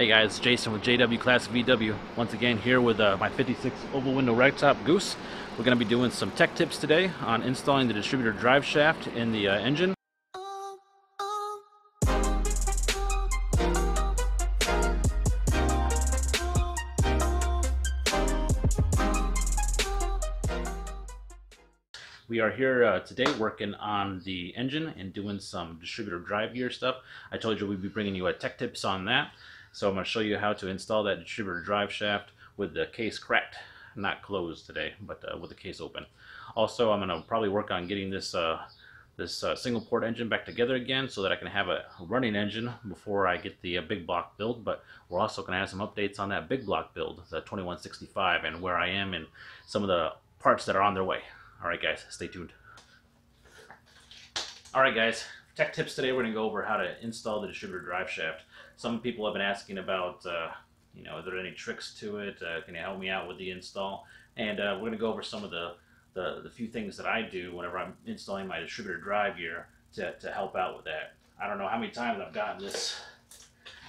Hey guys, Jason with JW Classic VW. Once again here with uh, my 56 oval window ragtop Goose. We're going to be doing some tech tips today on installing the distributor drive shaft in the uh, engine. We are here uh, today working on the engine and doing some distributor drive gear stuff. I told you we'd be bringing you a tech tips on that. So I'm going to show you how to install that distributor drive shaft with the case cracked, not closed today, but uh, with the case open. Also, I'm going to probably work on getting this uh, this uh, single port engine back together again so that I can have a running engine before I get the uh, big block build. But we're also going to have some updates on that big block build, the 2165, and where I am and some of the parts that are on their way. Alright guys, stay tuned. Alright guys, tech tips today we're going to go over how to install the distributor drive shaft. Some people have been asking about, uh, you know, are there any tricks to it? Uh, can you help me out with the install? And uh, we're going to go over some of the, the, the few things that I do whenever I'm installing my distributor drive gear to, to help out with that. I don't know how many times I've gotten this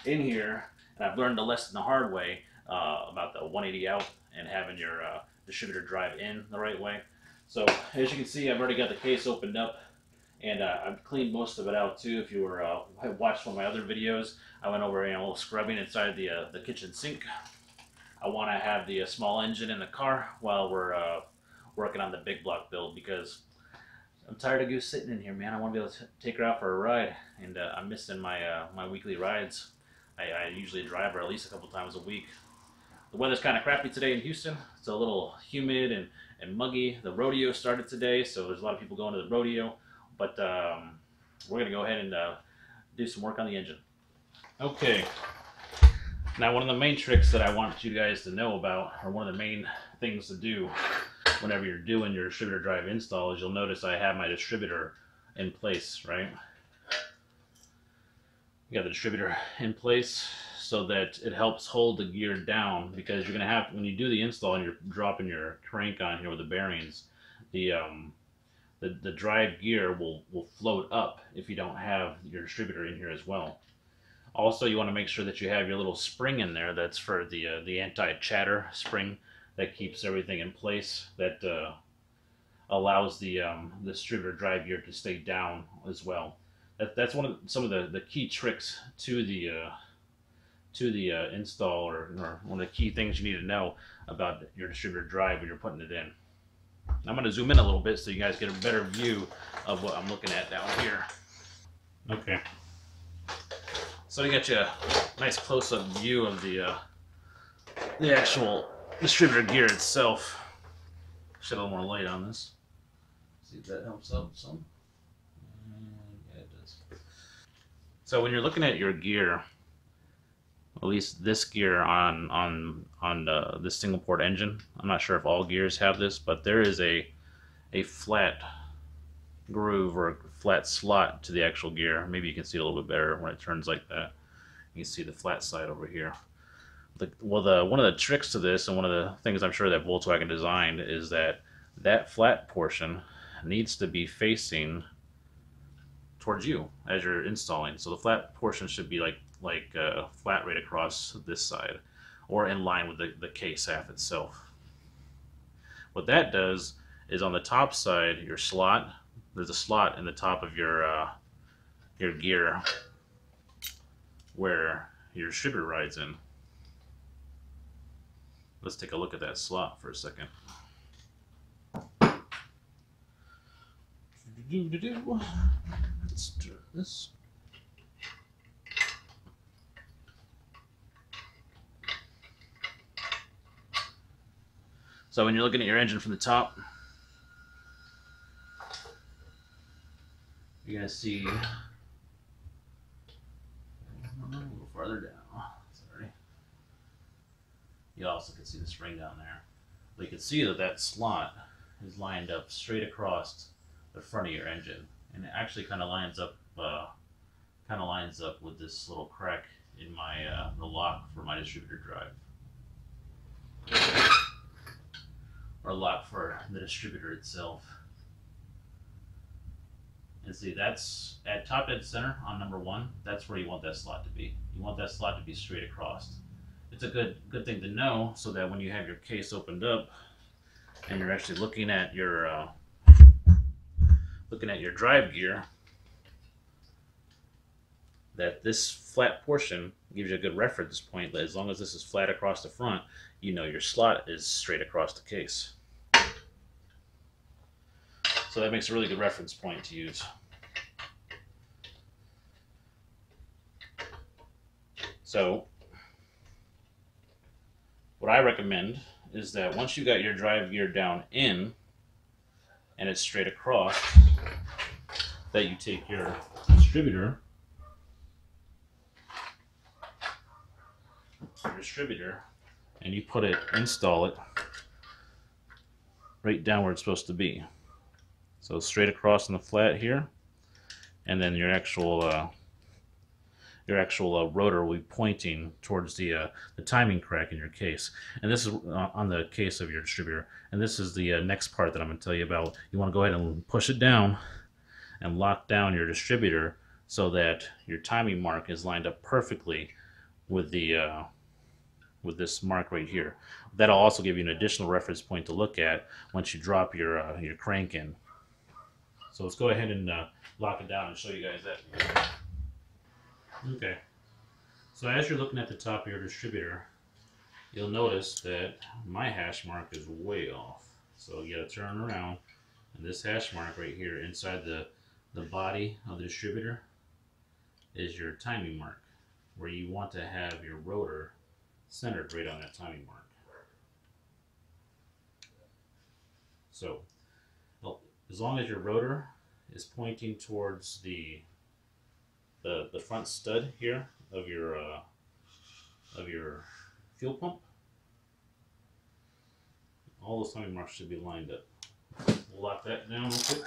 in here and I've learned the lesson the hard way uh, about the 180 out and having your uh, distributor drive in the right way. So as you can see, I've already got the case opened up and uh, I've cleaned most of it out too. If you were uh, watched one of my other videos, I went over know, a little scrubbing inside the, uh, the kitchen sink. I want to have the uh, small engine in the car while we're uh, working on the big block build because I'm tired of Goose sitting in here, man. I want to be able to take her out for a ride, and uh, I'm missing my my weekly rides. I, I usually drive her at least a couple times a week. The weather's kind of crappy today in Houston. It's a little humid and and muggy. The rodeo started today, so there's a lot of people going to the rodeo. But um, we're going to go ahead and uh, do some work on the engine. Okay. Now, one of the main tricks that I want you guys to know about, or one of the main things to do whenever you're doing your distributor drive install, is you'll notice I have my distributor in place, right? You got the distributor in place so that it helps hold the gear down because you're going to have when you do the install and you're dropping your crank on here with the bearings the um the, the drive gear will will float up if you don't have your distributor in here as well also you want to make sure that you have your little spring in there that's for the uh, the anti-chatter spring that keeps everything in place that uh, allows the um, the distributor drive gear to stay down as well that, that's one of the, some of the, the key tricks to the uh, to the uh, install or, or, one of the key things you need to know about your distributor drive when you're putting it in. I'm going to zoom in a little bit so you guys get a better view of what I'm looking at down here. Okay. So you got you a nice close-up view of the uh, the actual distributor gear itself. Shed a little more light on this. See if that helps out some. Yeah, it does. So when you're looking at your gear, at least this gear on on on the, the single port engine. I'm not sure if all gears have this, but there is a a flat groove or a flat slot to the actual gear. Maybe you can see a little bit better when it turns like that. You can see the flat side over here. The, well, the one of the tricks to this, and one of the things I'm sure that Volkswagen designed, is that that flat portion needs to be facing towards you as you're installing. So the flat portion should be like like uh, flat right across this side or in line with the, the case half itself. What that does is on the top side, your slot, there's a slot in the top of your uh, your gear where your distributor rides in. Let's take a look at that slot for a second. Let's do this. So when you're looking at your engine from the top, you're going to see a little farther down. Sorry. You also can see the spring down there. But you can see that that slot is lined up straight across the front of your engine. And it actually kind of lines up uh, kind of lines up with this little crack in my uh, the lock for my distributor drive or lock for the distributor itself. And see, that's at top dead center on number one. That's where you want that slot to be. You want that slot to be straight across. It's a good good thing to know so that when you have your case opened up and you're actually looking at your uh, looking at your drive gear, that this flat portion gives you a good reference point. That as long as this is flat across the front, you know your slot is straight across the case. So that makes a really good reference point to use. So what I recommend is that once you got your drive gear down in and it's straight across, that you take your distributor, distributor, and you put it, install it right down where it's supposed to be. So straight across in the flat here, and then your actual uh, your actual uh, rotor will be pointing towards the uh, the timing crack in your case. And this is uh, on the case of your distributor. And this is the uh, next part that I'm going to tell you about. You want to go ahead and push it down and lock down your distributor so that your timing mark is lined up perfectly with the uh, with this mark right here. That'll also give you an additional reference point to look at once you drop your your crank in. So let's go ahead and uh, lock it down and show you guys that. Okay. So as you're looking at the top of your distributor, you'll notice that my hash mark is way off. So you gotta turn around and this hash mark right here inside the, the body of the distributor is your timing mark where you want to have your rotor centered right on that timing mark. So as long as your rotor is pointing towards the the, the front stud here of your uh, of your fuel pump, all those timing marks should be lined up. We'll lock that down real quick.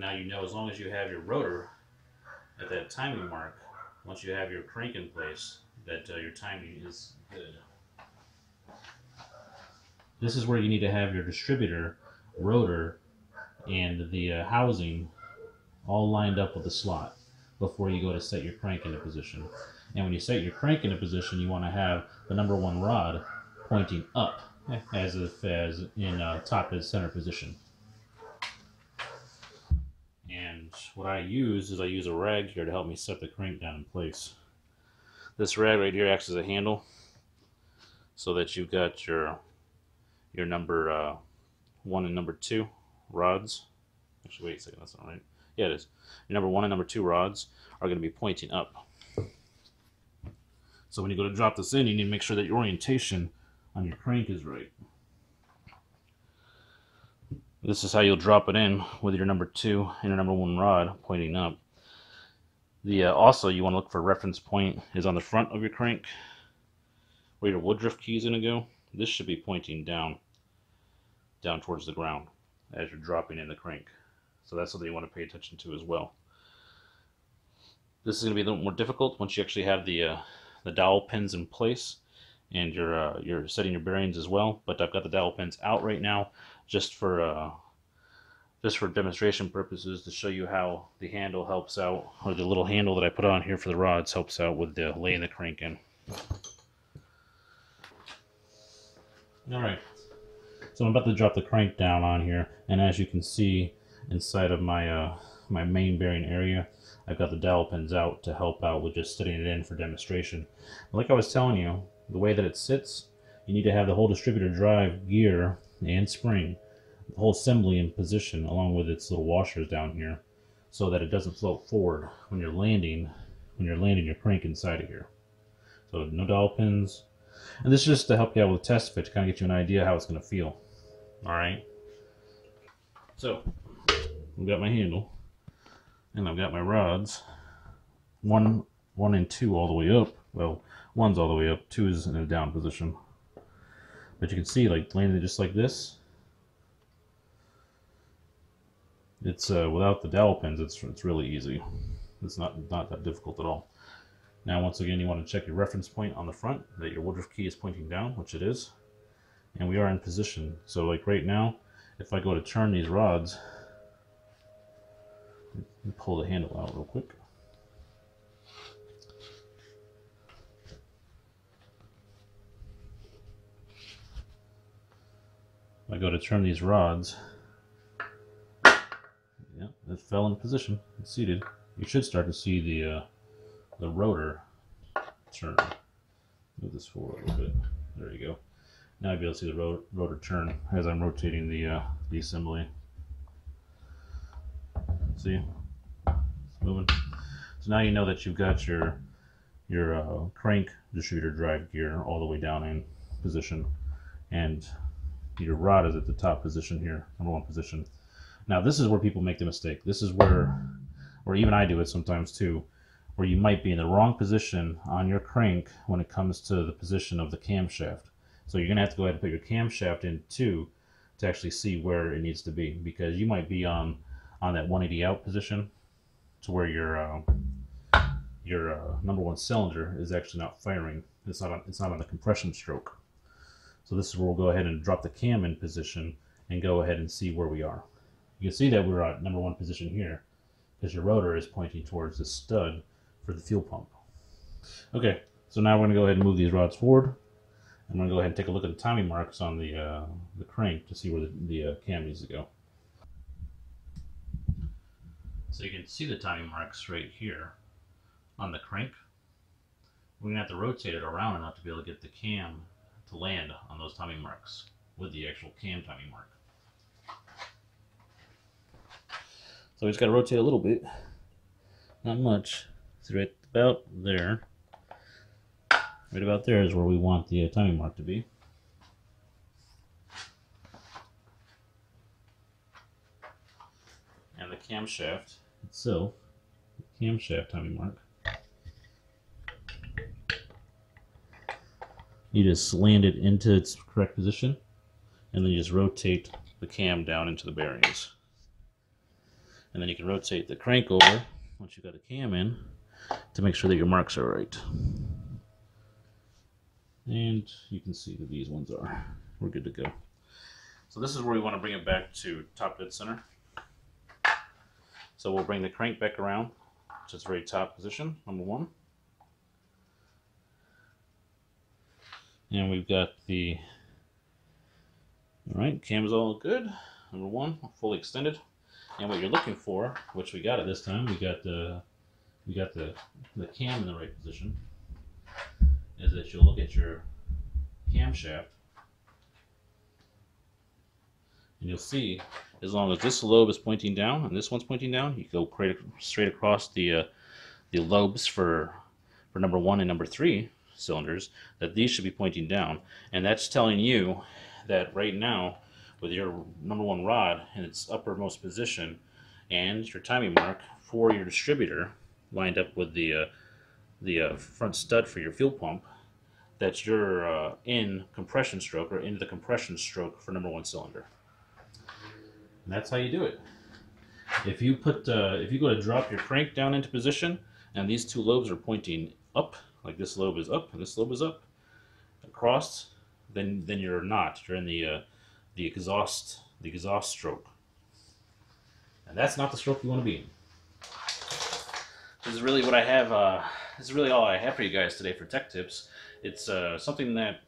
Now you know as long as you have your rotor at that timing mark, once you have your crank in place, that uh, your timing is good. This is where you need to have your distributor, rotor, and the uh, housing all lined up with the slot before you go to set your crank into position. And when you set your crank into position, you want to have the number one rod pointing up as if as in uh, top dead center position. And what I use is I use a rag here to help me set the crank down in place. This rag right here acts as a handle so that you've got your your number uh, one and number two rods. Actually, wait a second, that's not right. Yeah, it is. Your number one and number two rods are going to be pointing up. So when you go to drop this in, you need to make sure that your orientation on your crank is right. This is how you'll drop it in with your number two and your number one rod pointing up. The uh, Also, you want to look for reference point is on the front of your crank where your woodruff key is going to go. This should be pointing down, down towards the ground as you're dropping in the crank. So that's something you want to pay attention to as well. This is going to be a little more difficult once you actually have the uh, the dowel pins in place and you're uh, you're setting your bearings as well. But I've got the dowel pins out right now just for uh, just for demonstration purposes to show you how the handle helps out, or the little handle that I put on here for the rods helps out with the laying the crank in. All right, so I'm about to drop the crank down on here, and as you can see inside of my uh, my main bearing area, I've got the dowel pins out to help out with just setting it in for demonstration. Like I was telling you, the way that it sits, you need to have the whole distributor drive gear and spring, the whole assembly in position along with its little washers down here so that it doesn't float forward when you're landing when you're landing your crank inside of here. So no dowel pins. And this is just to help you out with test fit to kind of get you an idea how it's going to feel. Alright. So, I've got my handle. And I've got my rods. One, one and two all the way up. Well, one's all the way up, two is in a down position. But you can see, like, landing just like this. It's, uh, without the dowel pins, it's, it's really easy. It's not, not that difficult at all. Now, once again, you want to check your reference point on the front, that your Woodruff key is pointing down, which it is. And we are in position. So like right now, if I go to turn these rods, pull the handle out real quick. I go to turn these rods, yeah, it fell in position, it's seated. You should start to see the uh, the rotor turn. Move this forward a little bit. There you go. Now you'll be able to see the ro rotor turn as I'm rotating the uh, the assembly. See, it's moving. So now you know that you've got your your uh, crank distributor drive gear all the way down in position, and your rod is at the top position here, number one position. Now this is where people make the mistake. This is where, or even I do it sometimes too, where you might be in the wrong position on your crank when it comes to the position of the camshaft. So you're gonna have to go ahead and put your camshaft in too to actually see where it needs to be because you might be on on that 180 out position to where your uh, your uh, number one cylinder is actually not firing. It's not on, it's not on the compression stroke. So this is where we'll go ahead and drop the cam in position and go ahead and see where we are. You can see that we're at number one position here because your rotor is pointing towards the stud for the fuel pump. Okay, so now we're going to go ahead and move these rods forward. I'm going to go ahead and take a look at the timing marks on the, uh, the crank to see where the, the uh, cam needs to go. So you can see the timing marks right here on the crank. We're going to have to rotate it around enough to be able to get the cam to land on those timing marks with the actual cam timing mark. So we just got to rotate a little bit, not much. So right about there, right about there is where we want the uh, timing mark to be. And the camshaft itself, camshaft timing mark. You just land it into its correct position and then you just rotate the cam down into the bearings. And then you can rotate the crank over once you've got the cam in to make sure that your marks are right. And you can see that these ones are. We're good to go. So this is where we want to bring it back to top dead center. So we'll bring the crank back around to its very top position number one And we've got the, all right, cam's all good. Number one, fully extended. And what you're looking for, which we got it this time, we got the, we got the, the cam in the right position, is that you'll look at your camshaft and you'll see as long as this lobe is pointing down and this one's pointing down, you go straight across the uh, the lobes for for number one and number three cylinders, that these should be pointing down. And that's telling you that right now, with your number one rod in its uppermost position and your timing mark for your distributor lined up with the uh, the uh, front stud for your fuel pump, that you're uh, in compression stroke or into the compression stroke for number one cylinder. And that's how you do it. If you put, uh, if you go to drop your crank down into position and these two lobes are pointing up like this lobe is up and this lobe is up across, then then you're not. You're in the uh, the exhaust the exhaust stroke, and that's not the stroke you want to be in. This is really what I have. Uh, this is really all I have for you guys today for tech tips. It's uh, something that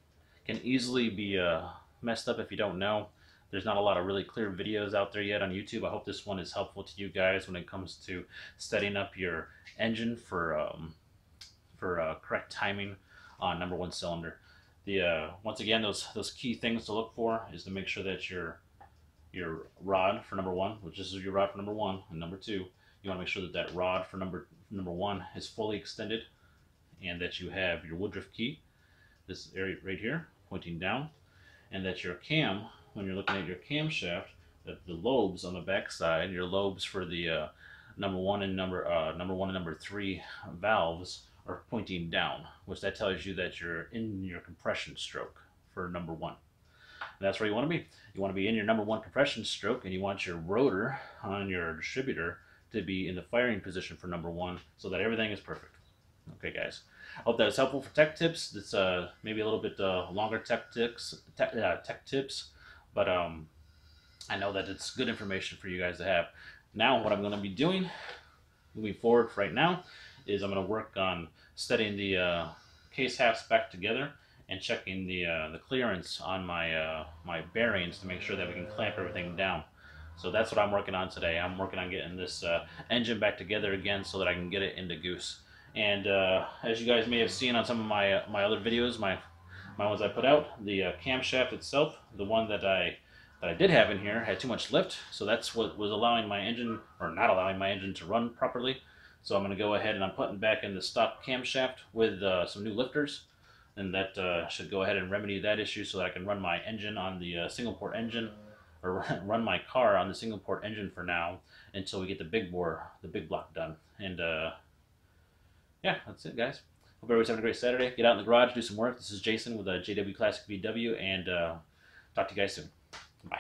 can easily be uh, messed up if you don't know. There's not a lot of really clear videos out there yet on YouTube. I hope this one is helpful to you guys when it comes to setting up your engine for um, for uh, correct timing on number one cylinder. The uh, once again those those key things to look for is to make sure that your your rod for number one, which is your rod for number one, and number two, you want to make sure that that rod for number number one is fully extended, and that you have your Woodruff key, this area right here, pointing down, and that your cam, when you're looking at your camshaft, that the lobes on the back side, your lobes for the uh, number one and number uh, number one and number three valves are pointing down, which that tells you that you're in your compression stroke for number one. And that's where you want to be. You want to be in your number one compression stroke, and you want your rotor on your distributor to be in the firing position for number one so that everything is perfect. Okay, guys. I hope that was helpful for tech tips. It's uh, maybe a little bit uh, longer tech tips, tech, uh, tech tips, but um, I know that it's good information for you guys to have. Now, what I'm going to be doing moving forward right now is I'm going to work on setting the uh, case halves back together and checking the uh, the clearance on my uh, my bearings to make sure that we can clamp everything down. So that's what I'm working on today. I'm working on getting this uh, engine back together again so that I can get it into Goose. And uh, as you guys may have seen on some of my uh, my other videos, my my ones I put out, the camshaft itself, the one that I that I did have in here had too much lift, so that's what was allowing my engine, or not allowing my engine to run properly. So I'm going to go ahead and I'm putting back in the stock camshaft with uh, some new lifters, and that uh, should go ahead and remedy that issue so that I can run my engine on the uh, single port engine, or run my car on the single port engine for now until we get the big bore, the big block done. And uh, yeah, that's it, guys. Hope everybody's having a great Saturday. Get out in the garage, do some work. This is Jason with uh, JW Classic VW, and uh, talk to you guys soon. Bye.